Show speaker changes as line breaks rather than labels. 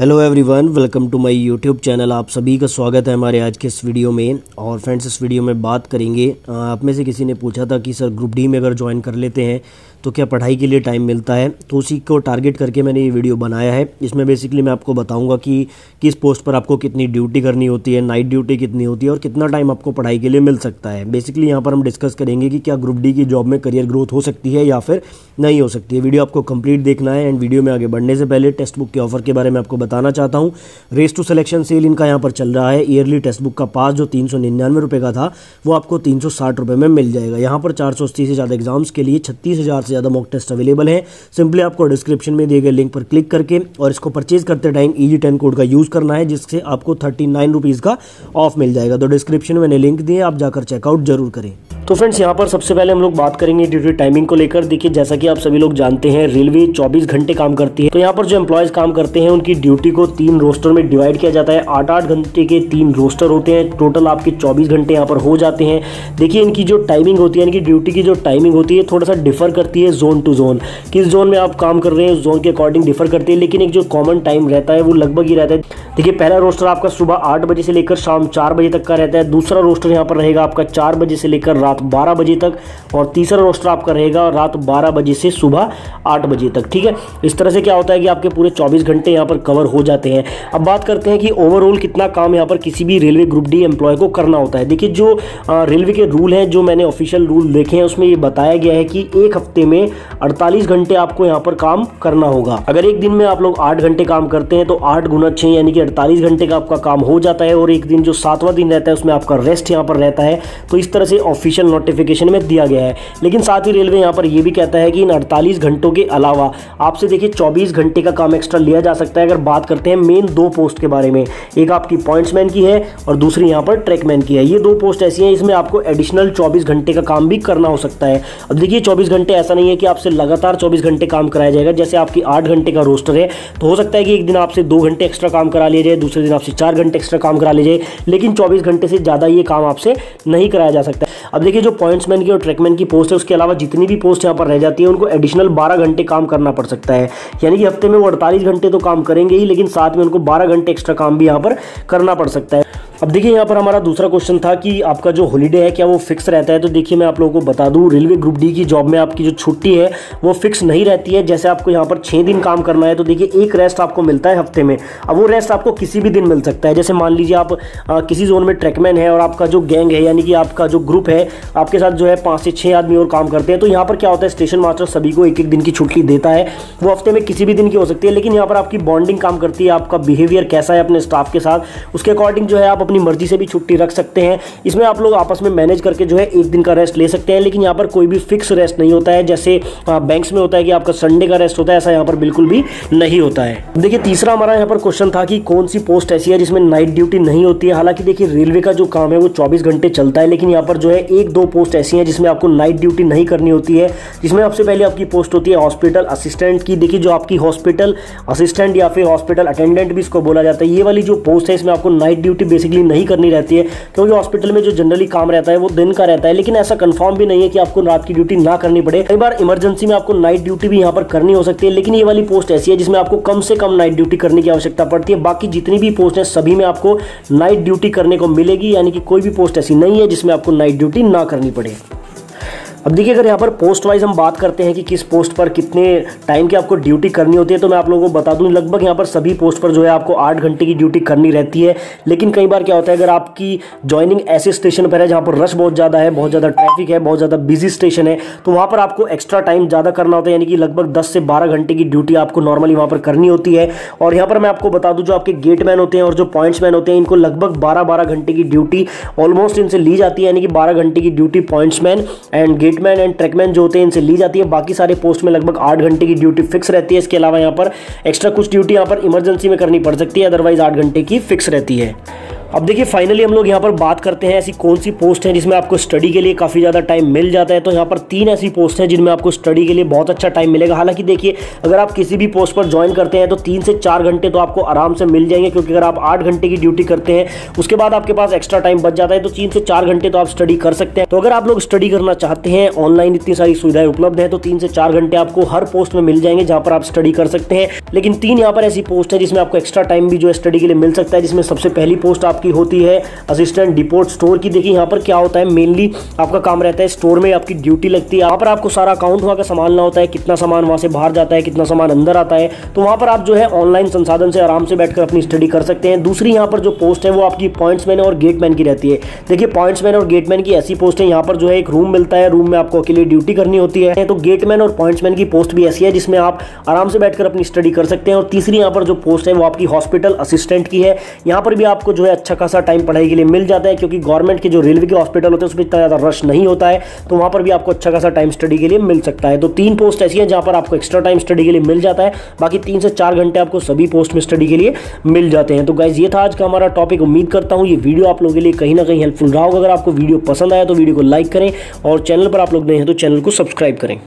Hello everyone welcome to my YouTube channel आप सभी का स्वागत है हमारे आज के इस वीडियो में। और फ्रेंड्स इस वीडियो में बात करेंगे। आप में से किसी ने पूछा था कि, सर ग्रुप डी में अगर ज्वाइन कर लेते हैं तो क्या पढ़ाई के लिए टाइम मिलता है? तो उसी को टारगेट करके मैंने ये वीडियो बनाया है। इसमें बेसिकली मैं आपको बताऊँगा कि किस पोस्ट पर आपको कितनी ड्यूटी करनी होती है नाइट ड्यूटी कितनी होती है और कितना टाइम आपको पढ़ाई के लिए मिल सकता है। बेसिकली यहाँ पर हम डिस्कस करेंगे कि क्या ग्रुप डी की जॉब में करियर ग्रोथ हो सकती है या फिर नहीं हो सकती है। वीडियो आपको कंप्लीट देखना है एंड वीडियो में आगे बढ़ने से पहले टेक्स्ट बुक के ऑफ़र के बारे में आपको बताना चाहता हूँ। रेस टू सिलेक्शन सेल इनका यहाँ पर चल रहा है। ईयरली टेस्ट बुक का पास जो तीन सौ निन्यानवे रुपये का था, वो आपको तीन सौ साठ रुपये में मिल जाएगा। यहाँ पर चार सौ अस्सी से ज़्यादा एग्ज़ाम्स के लिए छत्तीस हज़ार से ज़्यादा मॉक टेस्ट अवेलेबल है। सिंपली आपको डिस्क्रिप्शन में दिए गए लिंक पर क्लिक करके और इसको परचेज करते टाइम ईजी टेन कोड का यूज़ करना है, जिससे आपको थर्टी नाइन रुपीज़ का ऑफ़ मिल जाएगा। तो डिस्क्रिप्शन में मैंने लिंक दिए, आप जाकर चेकआउट ज़रूर करें। तो फ्रेंड्स यहाँ पर सबसे पहले हम लोग बात करेंगे ड्यूटी टाइमिंग को लेकर। देखिए, जैसा कि आप सभी लोग जानते हैं रेलवे 24 घंटे काम करती है। तो यहाँ पर जो एम्प्लॉयज़ काम करते हैं, उनकी ड्यूटी को तीन रोस्टर में डिवाइड किया जाता है। आठ आठ घंटे के तीन रोस्टर होते हैं। टोटल आपके चौबीस घंटे यहाँ पर हो जाते हैं। देखिए, इनकी जो टाइमिंग होती है, इनकी ड्यूटी की जो टाइमिंग होती है, थोड़ा सा डिफर करती है जोन टू जोन किस जोन में आप काम कर रहे हैं उस जोन के अकॉर्डिंग डिफर करती है। लेकिन एक जो कॉमन टाइम रहता है, वो लगभग ही रहता है। देखिए, पहला रोस्टर आपका सुबह आठ बजे से लेकर शाम चार बजे तक का रहता है। दूसरा रोस्टर यहाँ पर रहेगा आपका चार बजे से लेकर रात बारह बजे तक और तीसरा रोस्टर आपका रहेगा रात 12 बजे से सुबह 8 बजे तक, ठीक है? इस तरह से क्या होता है कि आपके पूरे 24 घंटे यहाँ पर कवर हो जाते हैं। अब बात करते हैं कि ओवरऑल कितना काम यहाँ पर किसी भी रेलवे ग्रुप डी एम्प्लॉय को करना होता है। देखिए, जो रेलवे के रूल हैं, जो मैंने ऑफिशियल रूल देखे हैं, उसमें ये बताया गया है कि एक हफ़्ते में अड़तालीस घंटे आपको यहाँ पर काम करना होगा। अगर एक दिन में आप लोग आठ घंटे काम करते हैं तो आठ गुना छः यानी कि अड़तालीस घंटे का आपका काम हो जाता है, और एक दिन जो सातवां दिन रहता है, उसमें आपका रेस्ट यहाँ पर रहता है। तो इस तरह से ऑफिशियल नोटिफिकेशन में दिया गया है। लेकिन साथ ही रेलवे यहाँ पर यह भी कहता है कि इन अड़तालीस घंटों के अलावा आपसे देखिए चौबीस घंटे का काम एक्स्ट्रा लिया जा सकता है अगर बात करते हैं मेन दो पोस्ट के बारे में। एक आपकी पॉइंट्समैन की है और दूसरी यहाँ पर ट्रैकमैन की है। ये दो पोस्ट ऐसी हैं, इसमें आपको एडिशनल चौबीस घंटे का काम भी करना हो सकता है। अब देखिए चौबीस घंटे ऐसा नहीं है कि आपसे लगातार चौबीस घंटे काम कराया जाएगा। जैसे आपकी आठ घंटे का रोस्टर है तो हो सकता है कि एक दिन आपसे दो घंटे एक्स्ट्रा काम करा लिया जाए, दूसरे दिन आपसे चार घंटे एक्स्ट्रा काम करा लिया जाए, लेकिन चौबीस घंटे से ज़्यादा ये काम आपसे नहीं कराया जा सकता। अब देखिए जो पॉइंट्समैन की और ट्रैकमैन की पोस्ट है, उसके अलावा जितनी भी पोस्ट यहाँ पर रह जाती है, उनको एडिशनल बारह घंटे काम करना पड़ सकता है। यानी कि हफ़्ते में वो अड़तालीस घंटे तो काम करेंगे ही, लेकिन साथ में उनको बारह घंटे एक्स्ट्रा काम भी यहाँ पर करना पड़ सकता है। अब देखिए यहाँ पर हमारा दूसरा क्वेश्चन था कि आपका जो हॉलीडे है क्या वो फिक्स रहता है? तो देखिए मैं आप लोगों को बता दूँ रेलवे ग्रुप डी की जॉब में आपकी जो छुट्टी है वो फिक्स नहीं रहती है। जैसे आपको यहाँ पर छः दिन काम करना है तो देखिए एक रेस्ट आपको मिलता है हफ़्ते में। अब वो रेस्ट आपको किसी भी दिन मिल सकता है। जैसे मान लीजिए आप आ, किसी जोन में ट्रैकमैन है और आपका जो गैंग है यानी कि आपका जो ग्रुप है आपके साथ जो है पाँच से छः आदमी और काम करते हैं तो यहाँ पर क्या होता है स्टेशन मास्टर सभी को एक एक दिन की छुट्टी देता है। वो हफ़्ते में किसी भी दिन की हो सकती है लेकिन यहाँ पर आपकी बॉन्डिंग काम करती है आपका बिहेवियर कैसा है अपने स्टाफ के साथ उसके अकॉर्डिंग जो है आप अपनी मर्ज़ी से भी छुट्टी रख सकते हैं। इसमें आप लोग आपस में मैनेज करके जो है एक दिन का रेस्ट ले सकते हैं, लेकिन यहाँ पर कोई भी फिक्स रेस्ट नहीं होता है। जैसे बैंक्स में होता है कि आपका संडे का रेस्ट होता है, ऐसा यहाँ पर बिल्कुल भी नहीं होता है। देखिए, तीसरा हमारा यहाँ पर क्वेश्चन था कि कौन सी पोस्ट ऐसी है जिसमें नाइट ड्यूटी नहीं होती है। हालाँकि देखिए रेलवे का जो काम है वो चौबीस घंटे चलता है, लेकिन यहाँ पर जो है एक दो पोस्ट ऐसी हैं जिसमें आपको नाइट ड्यूटी नहीं करनी होती है। जिसमें सबसे पहले आपकी पोस्ट होती है हॉस्पिटल असिस्टेंट की। देखिए, जो आपकी हॉस्पिटल असिस्टेंट या फिर हॉस्पिटल अटेंडेंट भी इसको बोला जाता है। ये वाली जो पोस्ट है, इसमें आपको नाइट ड्यूटी बेसिकली नहीं करनी रहती है, क्योंकि हॉस्पिटल में जो जनरली काम रहता है, वो दिन का रहता है, लेकिन ऐसा कंफर्म भी नहीं है कि आपको रात की ड्यूटी ना करनी पड़े। कई बार इमरजेंसी में आपको नाइट ड्यूटी भी यहाँ पर करनी हो सकती है, लेकिन ये वाली पोस्ट ऐसी है जिसमें आपको कम से कम नाइट ड्यूटी करने की आवश्यकता पड़ती है। बाकी जितनी भी पोस्ट है, सभी में आपको नाइट ड्यूटी करने को मिलेगी, यानी कि कोई भी पोस्ट ऐसी नहीं है जिसमें आपको नाइट ड्यूटी ना करनी पड़े। अब देखिए, अगर यहाँ पर पोस्ट वाइज हम बात करते हैं कि किस पोस्ट पर कितने टाइम की आपको ड्यूटी करनी होती है तो मैं आप लोगों को बता दूँ, लगभग यहाँ पर सभी पोस्ट पर जो है आपको आठ घंटे की ड्यूटी करनी रहती है। लेकिन कई बार क्या होता है, अगर आपकी ज्वाइनिंग ऐसे स्टेशन पर है जहाँ पर रश बहुत ज़्यादा है, बहुत ज़्यादा ट्रैफ़िक है, बहुत ज़्यादा बिज़ी स्टेशन है तो वहाँ पर आपको एक्स्ट्रा टाइम ज़्यादा करना होता है, यानी कि लगभग दस से बारह घंटे की ड्यूटी आपको नॉर्मली वहाँ पर करनी होती है। और यहाँ पर मैं आपको बता दूँ, जो आपके गेट मैन होते हैं और जो पॉइंट्स मैन होते हैं, इनको लगभग बारह बारह घंटे की ड्यूटी ऑलमोस्ट इनसे ली जाती है, यानी कि बारह घंटे की duty points man and gate man and trackman जो होते हैं, इनसे ली जाती है। बाकी सारे पोस्ट में लगभग आठ घंटे की ड्यूटी फिक्स रहती है। इसके अलावा यहाँ पर एक्स्ट्रा कुछ ड्यूटी यहाँ पर इमरजेंसी में करनी पड़ सकती है। अदरवाइज़ आठ घंटे की फिक्स रहती है। अब देखिए फाइनली हम लोग यहाँ पर बात करते हैं ऐसी कौन सी पोस्ट है जिसमें आपको स्टडी के लिए काफ़ी ज़्यादा टाइम मिल जाता है। तो यहाँ पर तीन ऐसी पोस्ट हैं जिनमें आपको स्टडी के लिए बहुत अच्छा टाइम मिलेगा। हालाँकि देखिए, अगर आप किसी भी पोस्ट पर ज्वाइन करते हैं तो तीन से चार घंटे तो आपको आराम से मिल जाएँगे, क्योंकि अगर आप आठ घंटे की ड्यूटी करते हैं, उसके बाद आपके पास एक्स्ट्रा टाइम बच जाता है तो तीन से चार घंटे तो आप स्टडी कर सकते हैं। तो अगर आप लोग स्टडी करना चाहते हैं ऑनलाइन इतनी सारी सुविधाएँ उपलब्ध है तो तीन से चार घंटे आपको हर पोस्ट में मिल जाएँगे जहाँ पर आप स्टडी कर सकते हैं। लेकिन तीन यहाँ पर ऐसी पोस्ट है जिसमें आपको एक्स्ट्रा टाइम भी जो है स्टडी के लिए मिल सकता है, जिसमें सबसे पहली पोस्ट आपकी होती है। असिस्टेंट डिपोर्ट स्टोर की देखिए, यहाँ पर क्या होता है? मेनली आपका काम रहता है स्टोर में आपकी ड्यूटी लगती है। यहाँ पर आपको सारा अकाउंट वहाँ का संभालना होता है। कितना सामान वहाँ से बाहर जाता है, कितना सामान अंदर आता है। तो वहाँ पर आप जो है ऑनलाइन संसाधन से आराम से बैठकर अपनी स्टडी कर सकते हैं। दूसरी यहाँ पर जो पोस्ट है, वो आपकी पॉइंट्समैन और गेटमैन की रहती है। देखिए पॉइंट्समैन और गेटमैन की ऐसी पोस्ट है। यहाँ पर जो है एक रूम मिलता है। रूम में आपको अकेले ड्यूटी करनी होती है। तो गेटमैन और पॉइंट्समैन की पोस्ट भी ऐसी है, जिसमें आप आराम से बैठकर अपनी स्टडी कर सकते हैं। और तीसरी यहाँ पर जो पोस्ट है, वो आपकी हॉस्पिटल असिस्टेंट की है। यहाँ पर भी आपको जो है अच्छा खासा टाइम पढ़ाई के लिए मिल जाता है, क्योंकि गवर्नमेंट के जो रेलवे के हॉस्पिटल होते हैं, उसमें इतना ज़्यादा रश नहीं होता है तो वहाँ पर भी आपको अच्छा खासा टाइम स्टडी के लिए मिल सकता है। तो तीन पोस्ट ऐसी है जहाँ पर आपको एक्स्ट्रा टाइम स्टडी के लिए मिल जाता है, बाकी तीन से चार घंटे आपको सभी पोस्ट में स्टडी के लिए मिल जाते हैं। तो गाइज़ ये था आज का हमारा टॉपिक उम्मीद करता हूँ ये वीडियो आप लोगों के लिए कहीं ना कहीं हेल्पफुल रहा होगा। अगर आपको वीडियो पसंद आया तो वीडियो को लाइक करें और चैनल पर आप लोग नए हैं तो चैनल को सब्सक्राइब करें।